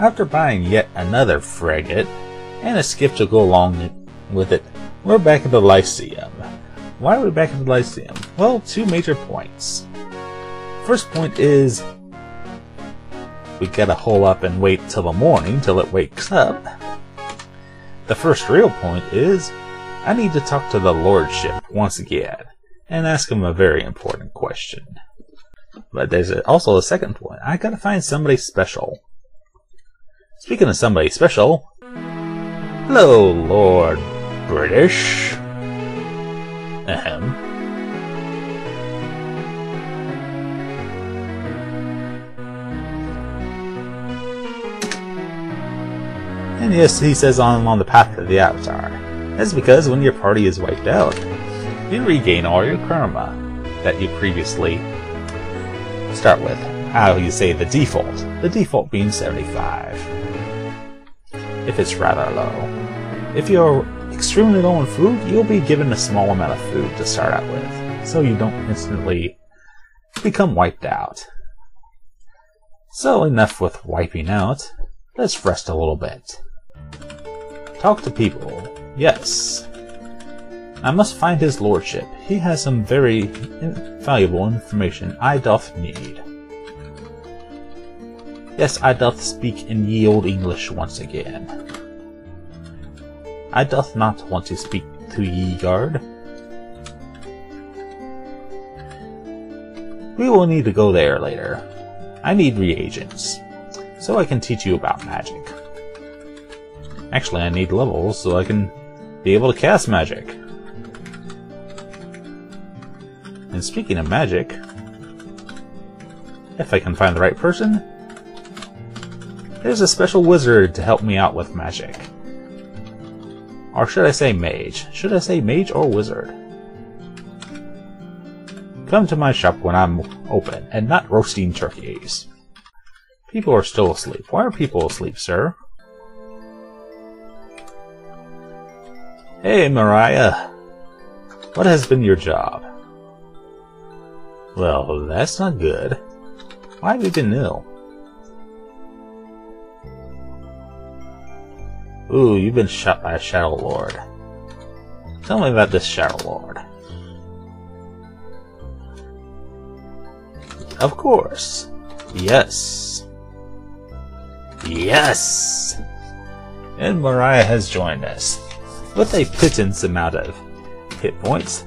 After buying yet another frigate, and a skiff to go along with it, we're back at the Lycaeum. Why are we back at the Lycaeum? Well, two major points. First point is we gotta hole up and wait till the morning till it wakes up. The first real point is I need to talk to the Lordship once again and ask him a very important question. But there's also a second point. I gotta find somebody special. Speaking of somebody special, hello, Lord British. Ahem. And yes, he says I'm on the path of the Avatar. That's because when your party is wiped out, you regain all your karma that you previously start with. How you say the default. The default being 75 if it's rather low. If you're extremely low on food, you'll be given a small amount of food to start out with, so you don't instantly become wiped out. So enough with wiping out, let's rest a little bit. Talk to people, yes. I must find his lordship. He has some very valuable information I doth need. Yes, I doth speak in ye old English once again. I doth not want to speak to ye guard. We will need to go there later. I need reagents, so I can teach you about magic. Actually, I need levels so I can be able to cast magic. And speaking of magic, if I can find the right person, there's a special wizard to help me out with magic. Or should I say mage? Should I say mage or wizard? Come to my shop when I'm open, and not roasting turkeys. People are still asleep. Why are people asleep, sir? Hey, Mariah. What has been your job? Well, that's not good. Why have you been ill? Ooh, you've been shot by a Shadow Lord. Tell me about this Shadow Lord. Of course. Yes. Yes! And Mariah has joined us. With a pittance amount of hit points.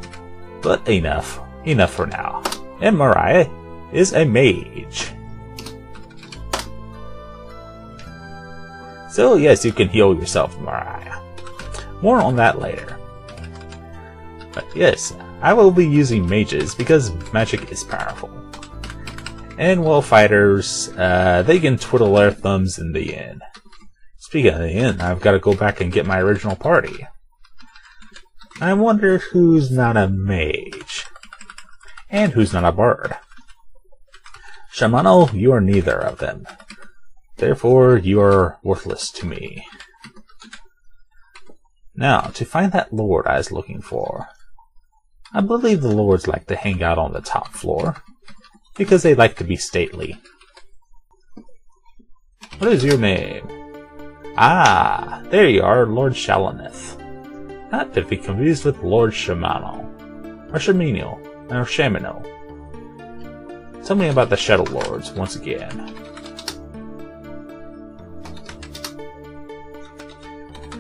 But enough. Enough for now. And Mariah is a mage. So yes, you can heal yourself, Mariah. More on that later. But yes, I will be using mages because magic is powerful. And well, fighters, uh, they can twiddle their thumbs in the end. Speaking of the end, I've got to go back and get my original party. I wonder who's not a mage. And who's not a bard. Shamano, you are neither of them. Therefore, you are worthless to me. Now, to find that lord I was looking for. I believe the lords like to hang out on the top floor, because they like to be stately. What is your name? Ah, there you are, Lord Shalaneth. Not to be confused with Lord Shamano, or Shamino, or Shamino. Tell me about the Shadow Lords once again.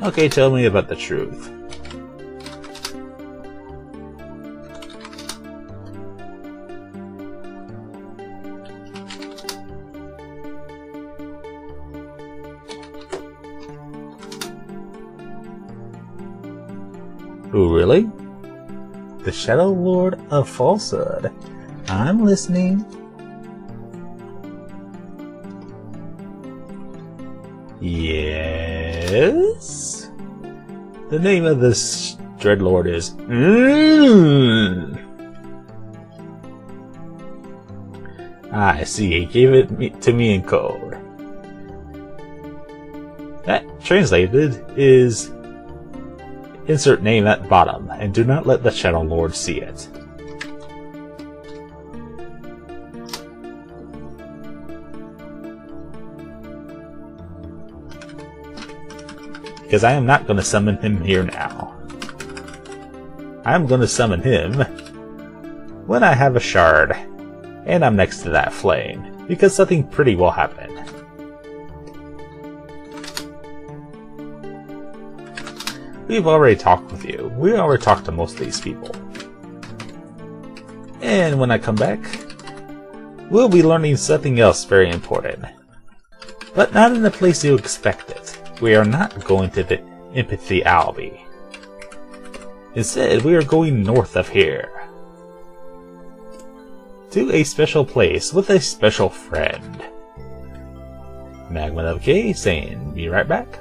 Okay, tell me about the truth. Who, really? The Shadow Lord of Falsehood. I'm listening. Yes? The name of this Dreadlord is. Mm. Ah, I see. He gave it to me in code. That translated is insert name at bottom, and do not let the Shadow Lord see it. Because I am not going to summon him here now. I am going to summon him when I have a shard and I'm next to that flame, because something pretty will happen. We've already talked with you. We already talked to most of these people. And when I come back, we'll be learning something else very important. But not in the place you expect it. We are not going to the Empath Abbey. Instead, we are going north of here. To a special place with a special friend. Magma of K saying, be right back.